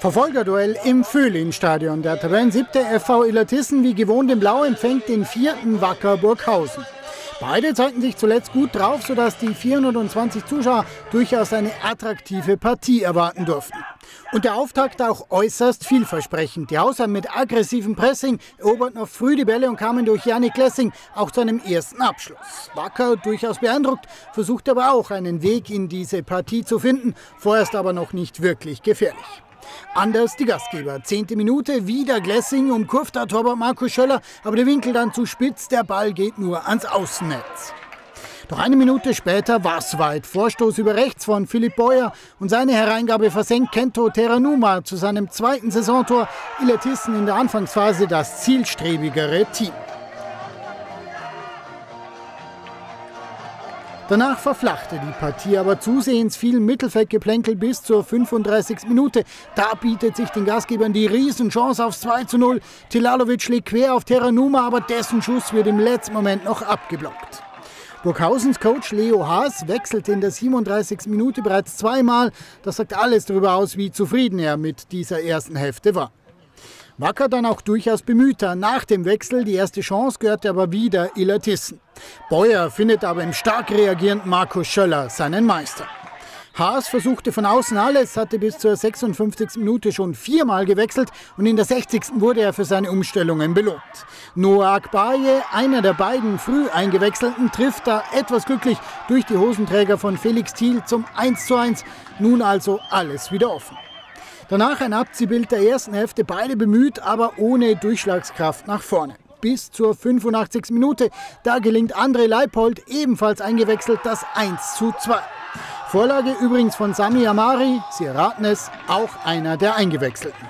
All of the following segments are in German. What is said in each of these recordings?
Verfolgerduell im Föhlin-Stadion. Der Tabellensiebte FV Illertissen wie gewohnt in Blau empfängt den vierten Wacker Burghausen. Beide zeigten sich zuletzt gut drauf, sodass die 420 Zuschauer durchaus eine attraktive Partie erwarten durften. Und der Auftakt auch äußerst vielversprechend. Die Hauser mit aggressivem Pressing eroberten noch früh die Bälle und kamen durch Janik Lessing auch zu einem ersten Abschluss. Wacker durchaus beeindruckt, versucht aber auch einen Weg in diese Partie zu finden, vorerst aber noch nicht wirklich gefährlich. Anders die Gastgeber. Zehnte Minute, wieder Glessing, umkurvt der Torwart Markus Schöller, aber der Winkel dann zu spitz, der Ball geht nur ans Außennetz. Doch eine Minute später war es weit. Vorstoß über rechts von Philipp Beuer und seine Hereingabe versenkt Kento Terranuma zu seinem zweiten Saisontor. Illertissen in der Anfangsphase das zielstrebigere Team. Danach verflachte die Partie, aber zusehends viel Mittelfeldgeplänkel bis zur 35. Minute. Da bietet sich den Gastgebern die Riesenchance aufs 2 zu 0. Tilalovic schlägt quer auf Terranuma, aber dessen Schuss wird im letzten Moment noch abgeblockt. Burghausens Coach Leo Haas wechselte in der 37. Minute bereits zweimal. Das sagt alles darüber aus, wie zufrieden er mit dieser ersten Hälfte war. Wacker dann auch durchaus bemühter. Nach dem Wechsel die erste Chance gehörte aber wieder Illertissen. Beuer findet aber im stark reagierenden Markus Schöller seinen Meister. Haas versuchte von außen alles, hatte bis zur 56. Minute schon viermal gewechselt und in der 60. wurde er für seine Umstellungen belohnt. Noah Akbaye, einer der beiden früh eingewechselten, trifft da etwas glücklich durch die Hosenträger von Felix Thiel zum 1:1. Nun also alles wieder offen. Danach ein Abziehbild der ersten Hälfte, beide bemüht, aber ohne Durchschlagskraft nach vorne. Bis zur 85. Minute, da gelingt André Leipold, ebenfalls eingewechselt, das 1 zu 2. Vorlage übrigens von Sami Amari, Sie erraten es, auch einer der Eingewechselten.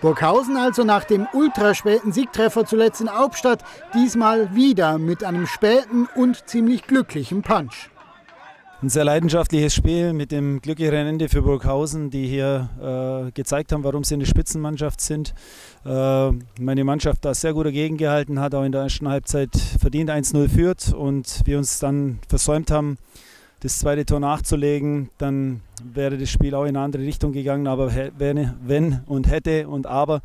Burghausen also nach dem ultraspäten Siegtreffer zuletzt in Hauptstadt, diesmal wieder mit einem späten und ziemlich glücklichen Punch ein sehr leidenschaftliches Spiel mit dem glücklicheren Ende für Burghausen, die hier äh, gezeigt haben, warum sie eine Spitzenmannschaft sind. Äh, meine Mannschaft da sehr gut dagegen gehalten hat, auch in der ersten Halbzeit verdient 1-0 führt und wir uns dann versäumt haben, das zweite Tor nachzulegen, dann wäre das Spiel auch in eine andere Richtung gegangen. Aber wenn, und hätte und aber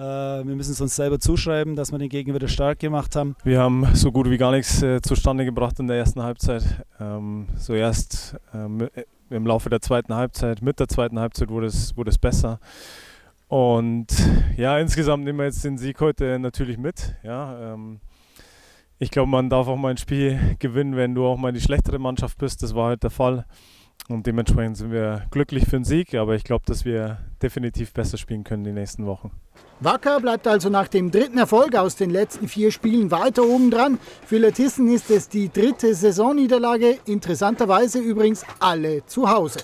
wir müssen es uns selber zuschreiben, dass wir den Gegner wieder stark gemacht haben. Wir haben so gut wie gar nichts äh, zustande gebracht in der ersten Halbzeit. Ähm, so erst ähm, im Laufe der zweiten Halbzeit, mit der zweiten Halbzeit wurde es, wurde es besser. Und ja, insgesamt nehmen wir jetzt den Sieg heute natürlich mit. Ja, ähm, ich glaube, man darf auch mal ein Spiel gewinnen, wenn du auch mal die schlechtere Mannschaft bist. Das war halt der Fall. Und dementsprechend sind wir glücklich für den Sieg, aber ich glaube, dass wir definitiv besser spielen können die nächsten Wochen. Wacker bleibt also nach dem dritten Erfolg aus den letzten vier Spielen weiter oben dran. Für Letissen ist es die dritte Saisonniederlage, interessanterweise übrigens alle zu Hause.